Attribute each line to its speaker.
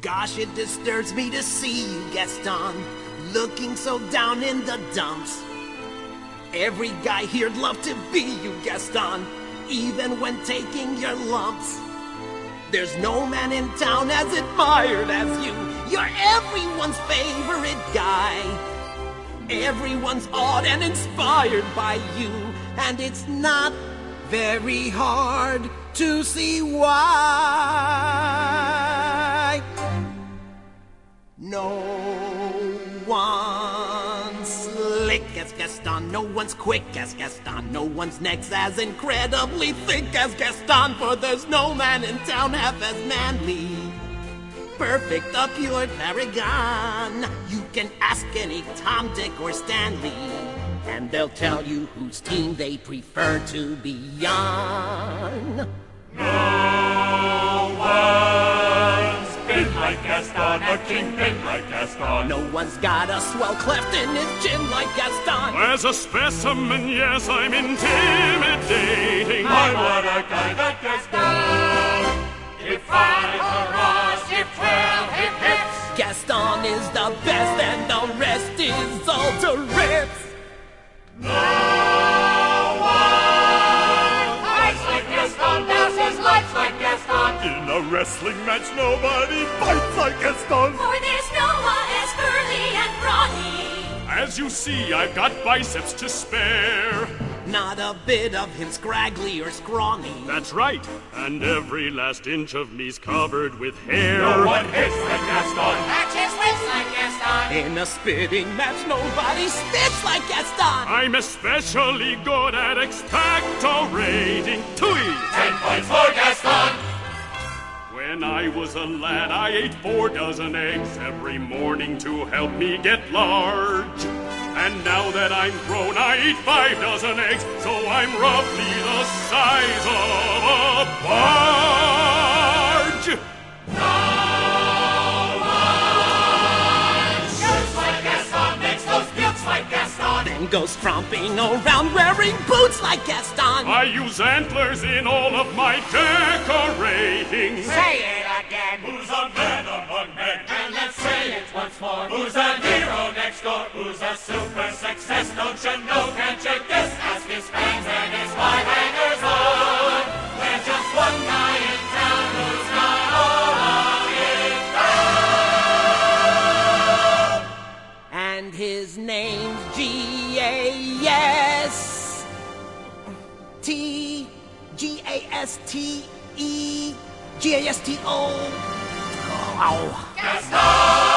Speaker 1: Gosh, it disturbs me to see you, Gaston, looking so down in the dumps. Every guy here'd love to be you, Gaston, even when taking your lumps. There's no man in town as admired as you. You're everyone's favorite guy. Everyone's awed and inspired by you, and it's not very hard to see why. No one's slick as Gaston, no one's quick as Gaston, no one's neck's as incredibly thick as Gaston, for there's no man in town half as manly. Perfect, a pure paragon. You can ask any Tom, Dick, or Stanley, and they'll tell you whose team they prefer to be on.
Speaker 2: No like Gaston, a kingpin like Gaston.
Speaker 1: No one's got a swell cleft in his chin like Gaston.
Speaker 3: As a specimen, yes, I'm intimidating.
Speaker 2: I want a guy like Gaston. If five hurrahs, if twelve hip hips.
Speaker 1: Gaston is the best, and the rest is all to rips.
Speaker 2: No
Speaker 3: wrestling match, nobody fights like Gaston.
Speaker 4: For there's no one as burly and brawny.
Speaker 3: As you see, I've got biceps to spare.
Speaker 1: Not a bit of him scraggly or scrawny.
Speaker 3: That's right. And every last inch of me's covered with hair.
Speaker 2: No one hits like Gaston.
Speaker 4: Matches wins like Gaston.
Speaker 1: In a spitting match, nobody spits like Gaston.
Speaker 3: I'm especially good at expectorating. Tui! Was a lad, I ate four dozen eggs every morning to help me get large. And now that I'm grown, I eat five dozen eggs, so I'm roughly the size of a barge.
Speaker 1: Goes tromping around wearing boots like Gaston.
Speaker 3: I use antlers in all of my decorating.
Speaker 2: Say it again. Who's a man among men? And let's say it once more. Who's a hero next door?
Speaker 1: G A S T G A S T E G A S T O. Oh, ow.